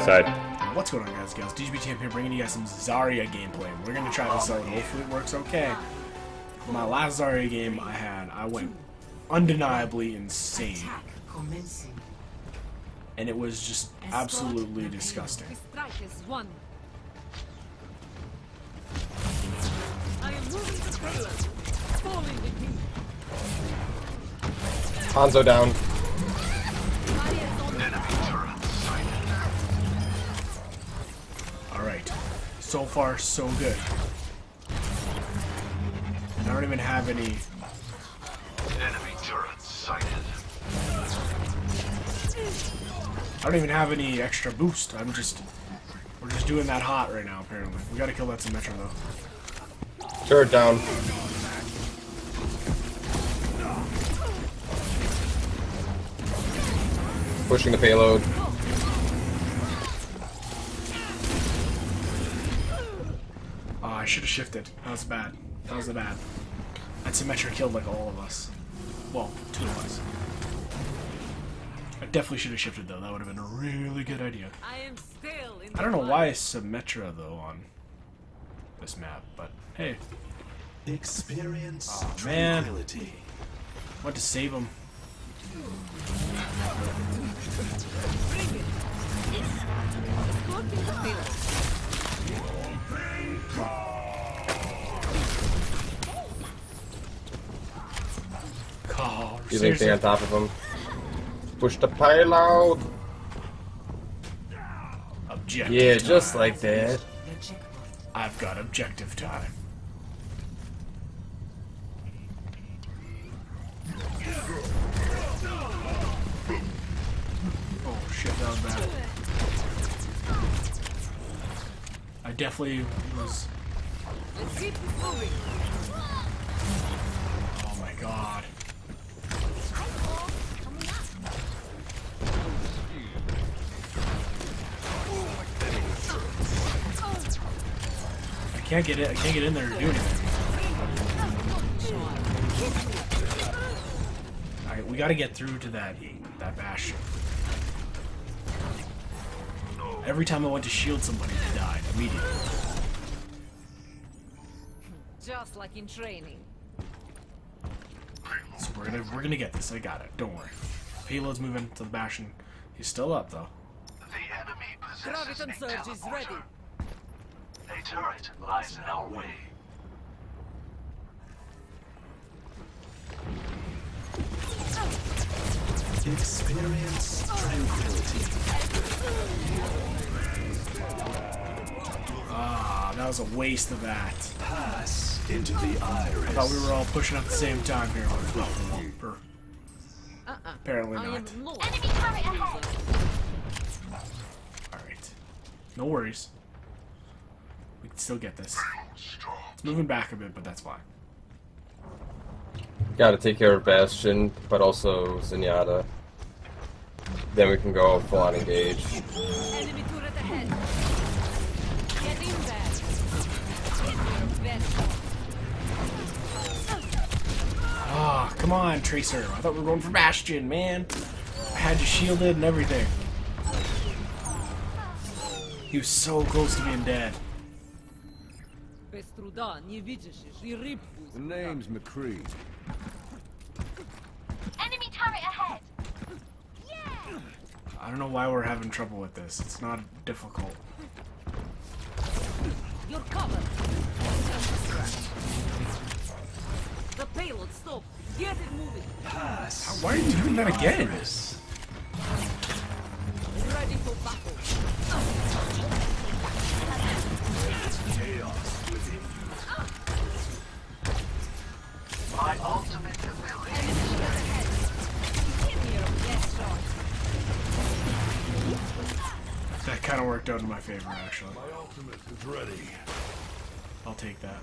side. What's going on guys, gals? DJB Champ here bringing you guys some Zarya gameplay. We're gonna try this out, hopefully it works okay. My last Zarya game I had, I went undeniably insane. And it was just absolutely disgusting. The strike So far, so good. And I don't even have any... Enemy turret sighted. I don't even have any extra boost. I'm just... We're just doing that hot right now, apparently. We gotta kill that Symmetra, though. Turret down. Pushing the payload. Should have shifted. That was bad. That was the bad. That Symmetra killed like all of us. Well, two of us. I definitely should have shifted though. That would have been a really good idea. I am still in I don't know why Symmetra though on this map, but hey, Experience Aw, man. tranquility. I want to save him. Escorting the He's seriously? anything on top of him. Push the payload. Objective Yeah, time. just like that. I've got objective time. Oh shit, that was bad. I definitely was. Let's keep moving. Oh my god. I can't get it. I can't get in there to do anything. Alright, we gotta get through to that that bastion. Every time I went to shield somebody, they died immediately. Just like in training. So we're gonna we're gonna get this. I got it. Don't worry. Payload's moving to the bastion. He's still up though. The enemy possesses Graviton a surge is ready. A turret lies in our way. Experience tranquility. Ah, that was a waste of that. Pass into the iris. I thought we were all pushing at the same time here. Per- Uh-uh. Apparently not. not. Enemy turret ahead. Alright. No worries. We can still get this. It's moving back a bit, but that's fine. Gotta take care of Bastion, but also Zenyatta. Then we can go full on engage. Come on, Tracer. I thought we were going for Bastion, man. I had you shielded and everything. He was so close to being dead. The name's McCree. Enemy turret ahead. Yeah. I don't know why we're having trouble with this. It's not difficult. You're covered. The payload stopped. Get it moving. Pass. Why are you doing that again? Ready for battle. Chaos within. My ultimate ability. Enemy turret ahead. Give me your best shot. That kind of worked out in my favor, actually. My ultimate is ready. I'll take that.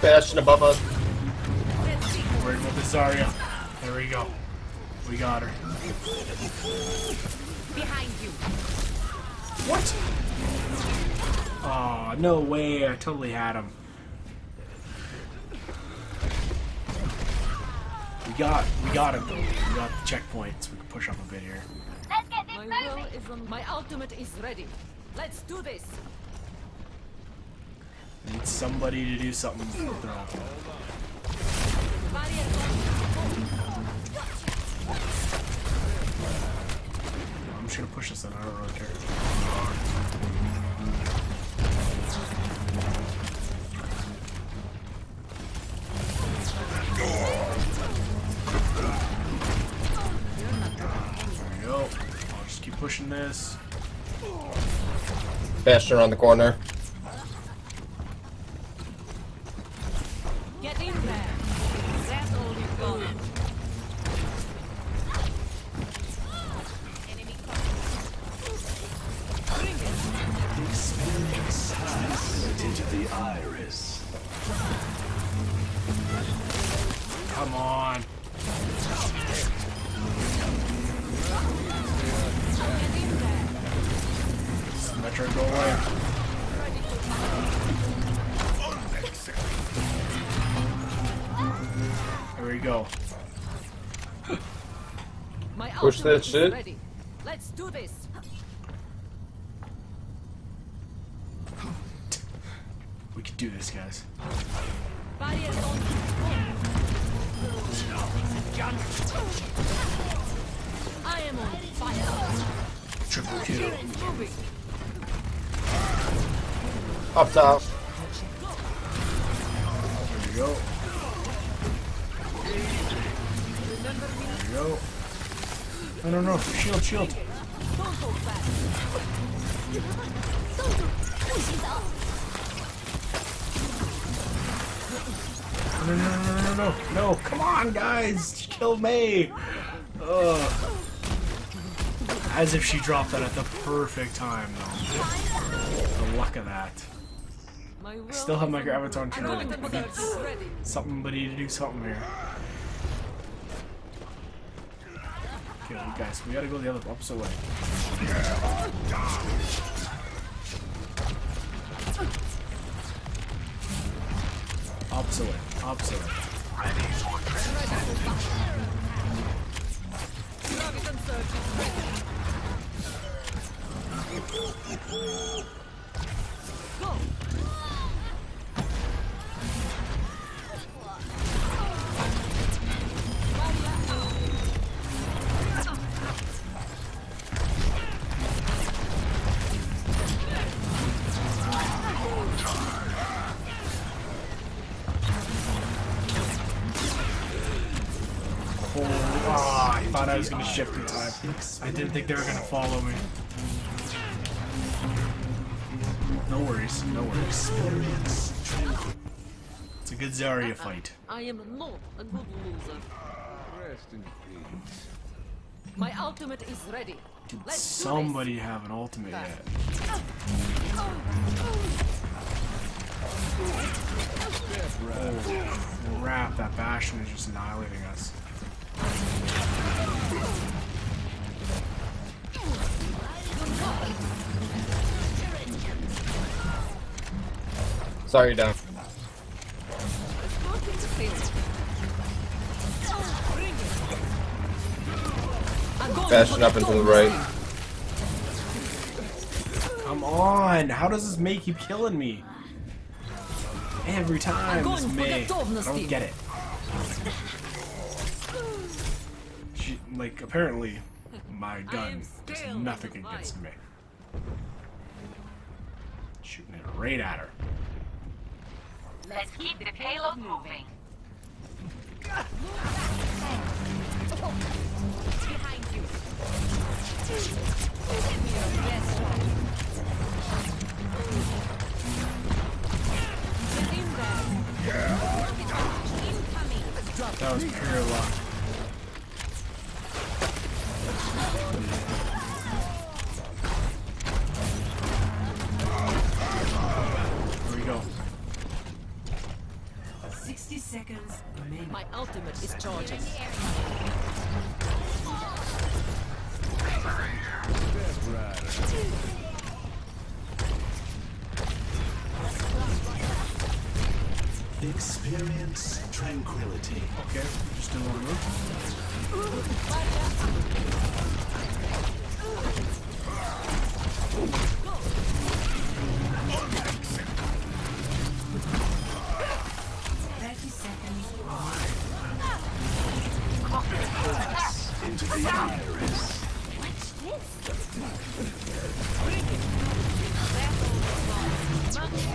Bastion above us. Let's see. Worried about this Zarya. There we go. We got her. Behind you. What? Aw, no way. I totally had him. We got, we got him though. We got the checkpoint, so we can push up a bit here. Let's get this My will is on. My ultimate is ready. Let's do this. Need somebody to do something with their. I'm just gonna push this in. I don't really care. There just keep pushing this. Bastion around the corner. The iris. Come on. Get in there. Metro, go away. Ready There we go. My Push that shit. ready. Let's do this. We can do this, guys. I am on fire. Triple kill. Up top. There we go. There we go. No, no, no. Shield, shield. No, no, no, no, no, no. Come on, guys. Kill me. Ugh. As if she dropped that at the perfect time, though. The luck of that. Will Still have my graviton ready. Somebody to do something here. Okay, guys, we gotta go the other opposite way. Opposite way. Opposite way. Graviton surge is ready. Go. Shift in time. I didn't think they were gonna follow me. No worries, no worries. It's a good Zarya fight. I am not a good loser. Rest in peace. My ultimate is ready. Did Let's somebody have an ultimate yet? Oh, crap, that Bastion is just annihilating us. Going Bastion for up and to the right. Come on! How does this Mei keep killing me? Every time, this Mei. I don't get it. She, like, apparently, my gun does nothing against fight. me. Shooting it right at her. Let's keep the payload moving. ultimate is charging. Experience tranquility. Okay, still move.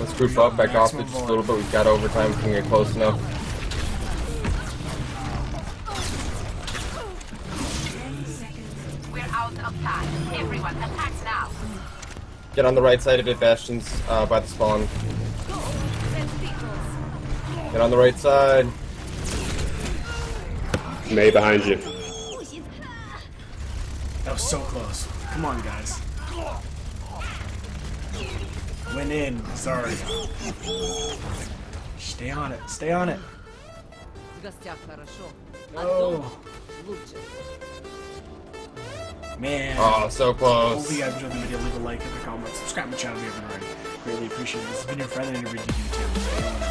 Let's group up, back off it just a little bit. We've got overtime. We can get close enough. Ten seconds. We're out of time. Everyone, attack now. Get on the right side of it, Bastions, uh, by the spawn. Get on the right side. Mei behind you. That was so close. Come on, guys. Went in. Sorry. Stay on it. Stay on it. No. Man. Oh, so close. Hopefully you guys enjoyed the video. Leave a like, leave a comment, subscribe to the channel if you haven't already. Greatly appreciate it. This has been your friend and your video, YouTube.